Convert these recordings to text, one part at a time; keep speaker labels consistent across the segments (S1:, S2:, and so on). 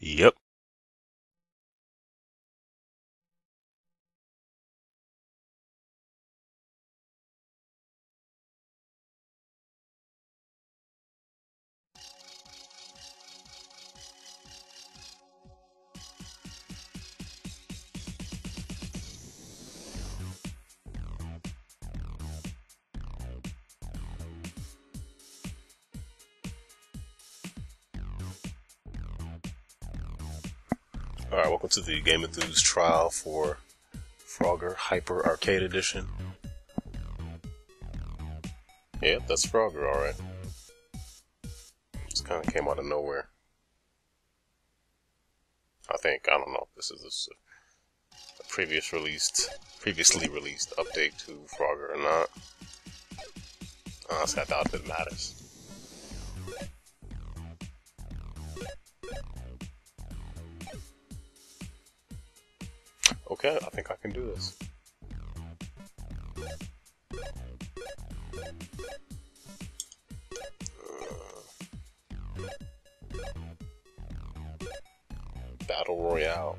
S1: Yep. Alright, welcome to the Game of Enthused trial for Frogger Hyper Arcade Edition. Yep, that's Frogger, alright. Just kind of came out of nowhere. I think, I don't know if this is a, a previous released, previously released update to Frogger or not. Honestly, I doubt it matters. Okay, I think I can do this. Uh, Battle Royale.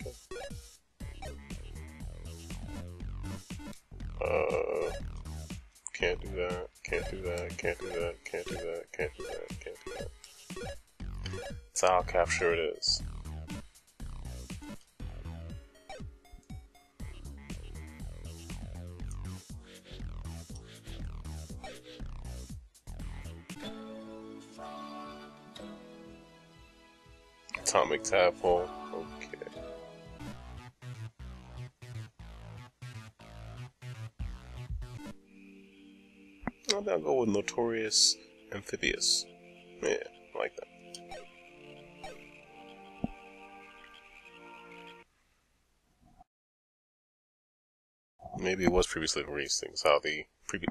S1: Okay. Uh, can't do that. Can't do that. Can't do that. Can't do that. Can't do that. Can't do that. Tile capture it is. Atomic Tadpole. Okay. I'll go with Notorious Amphibious. Yeah, I like that. Maybe it was previously released. Things how the previous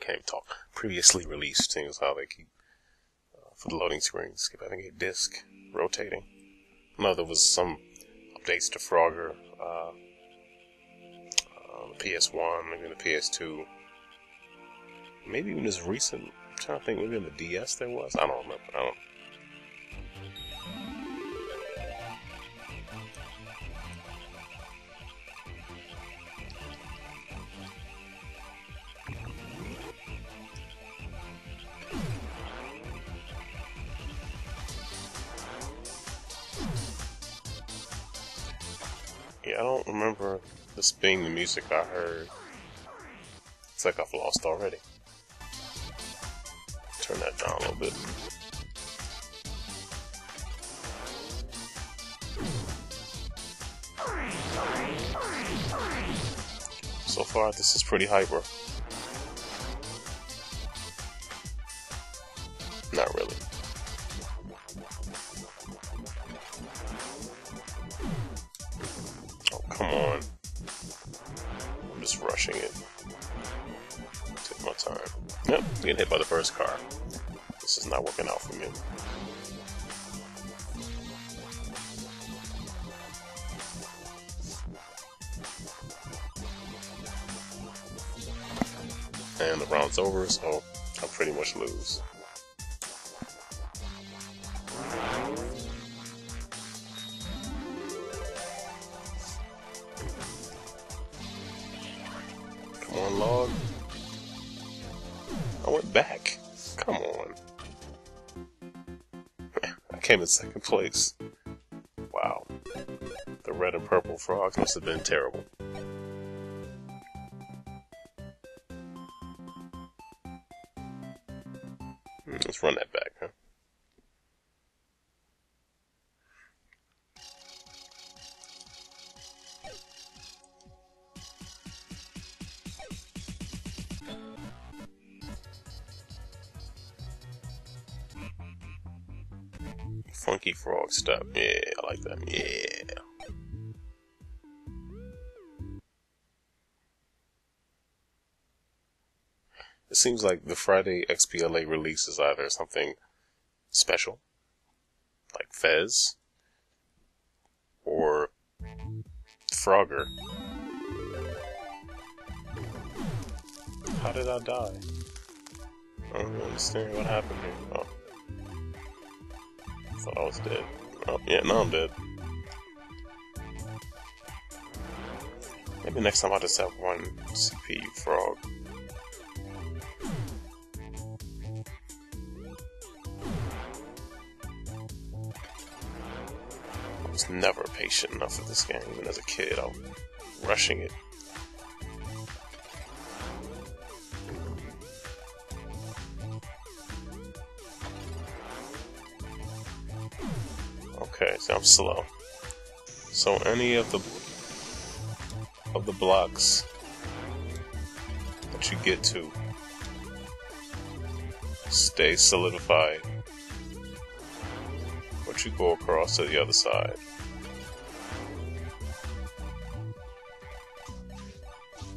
S1: can't talk. Previously released things how they keep uh, for the loading screens. Keep having a disc rotating. No, there was some updates to Frogger, uh, uh, the PS1, maybe the PS2, maybe even as recent. I'm trying to think, maybe on the DS there was. I don't remember. I don't. Yeah, I don't remember this being the music I heard. It's like I've lost already. Turn that down a little bit. So far, this is pretty hyper. Not really. Getting hit by the first car. This is not working out for me. And the round's over, so I pretty much lose. Come on, log. Went back. Come on. I came in second place. Wow. The red and purple frogs must have been terrible. Hmm, Let's run that back, huh? Frog stuff. Yeah, I like that. Yeah. It seems like the Friday XBLA release is either something special, like Fez, or Frogger. How did I die? I don't understand what happened here. Oh. Thought I was dead. Oh, yeah, now I'm dead. Maybe next time I'll just have one CP frog. I was never patient enough with this game, even as a kid. I was rushing it. I'm slow. So any of the of the blocks that you get to stay solidified but you go across to the other side.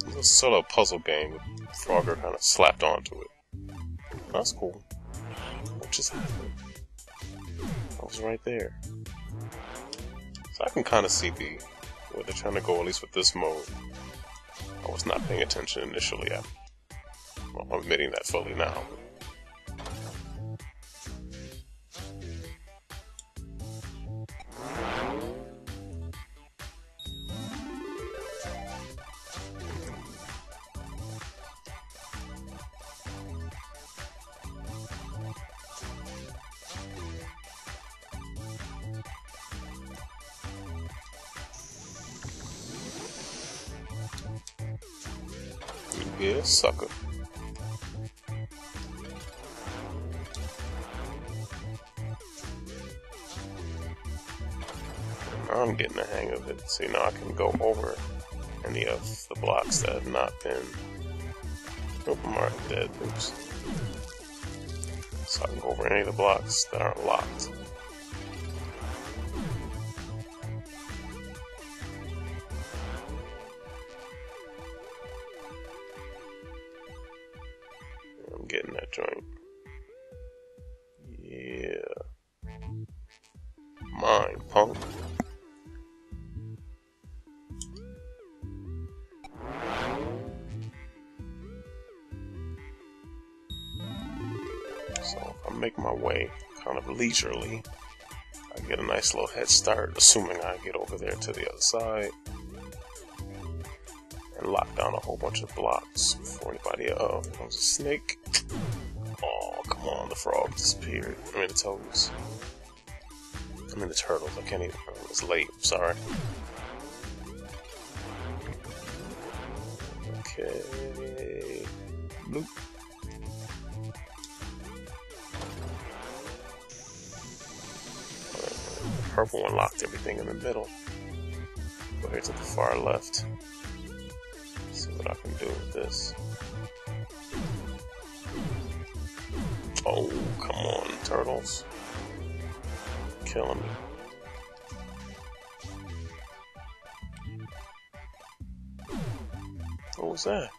S1: It's a sort of puzzle game with Frogger kind of slapped onto it. That's cool. Just? I was right there. So I can kind of see the where they're trying to go, at least with this mode. I was not paying attention initially. I'm, well, I'm admitting that fully now. Yeah, sucker. Now I'm getting the hang of it. See, now I can go over any of the blocks that have not been... Oh, I'm already dead. Oops. So I can go over any of the blocks that aren't locked. Make my way kind of leisurely, I get a nice little head start, assuming I get over there to the other side and lock down a whole bunch of blocks before anybody. There comes a snake. Oh, come on, the frog disappeared. I mean, the toads. I mean, the turtles. I can't even. It's late. I'm sorry. Okay. Purple one locked everything in the middle. Go here to the far left see what I can do with this. Oh, come on, turtles. Killing me. What was that?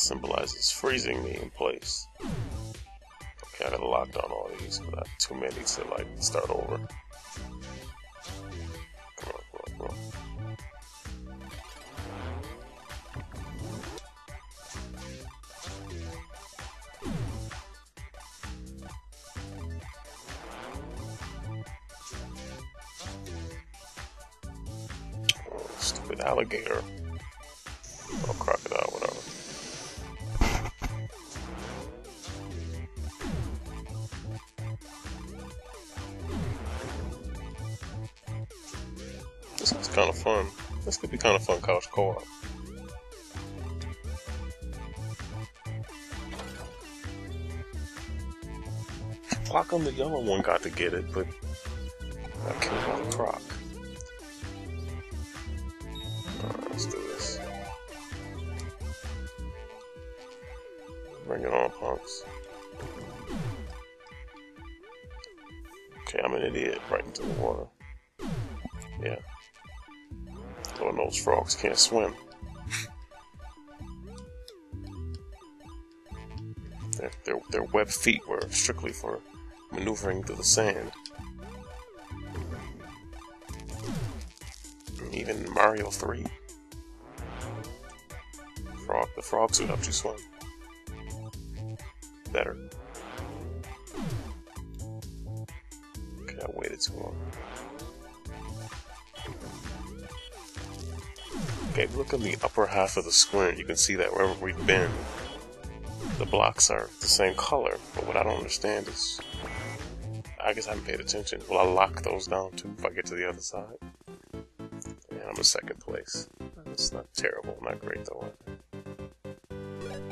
S1: Symbolizes freezing me in place. Okay, I gotta lock down all these, but I have too many to like start over. Oh, stupid alligator This is kind of fun. This could be kind of fun couch co-op. Clock on the yellow one got to get it, but got killed the croc. let's do this. Bring it on, punks. Okay, I'm an idiot. Right into the water. Yeah. Lord knows frogs can't swim. their, their, their web feet were strictly for maneuvering through the sand. Even Mario 3. Frog, the frog suit helps you swim. better. Okay, I waited too long. Okay, look in the upper half of the screen. You can see that wherever we've been, the blocks are the same color. But what I don't understand is, I guess I haven't paid attention. Will I lock those down too if I get to the other side? And I'm in second place. It's not terrible, not great though.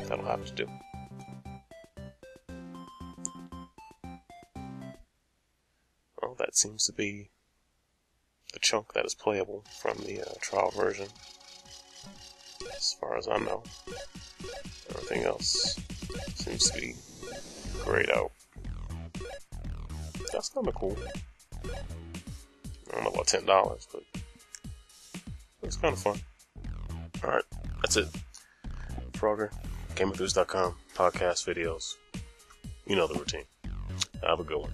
S1: That'll have to do. Well, that seems to be the chunk that is playable from the uh, trial version as far as I know. Everything else seems to be grayed out. That's kind of cool. I don't know about ten dollars, but it's kind of fun. All right, that's it. Frogger, GameEnthus.com, podcast videos. You know the routine. Have a good one.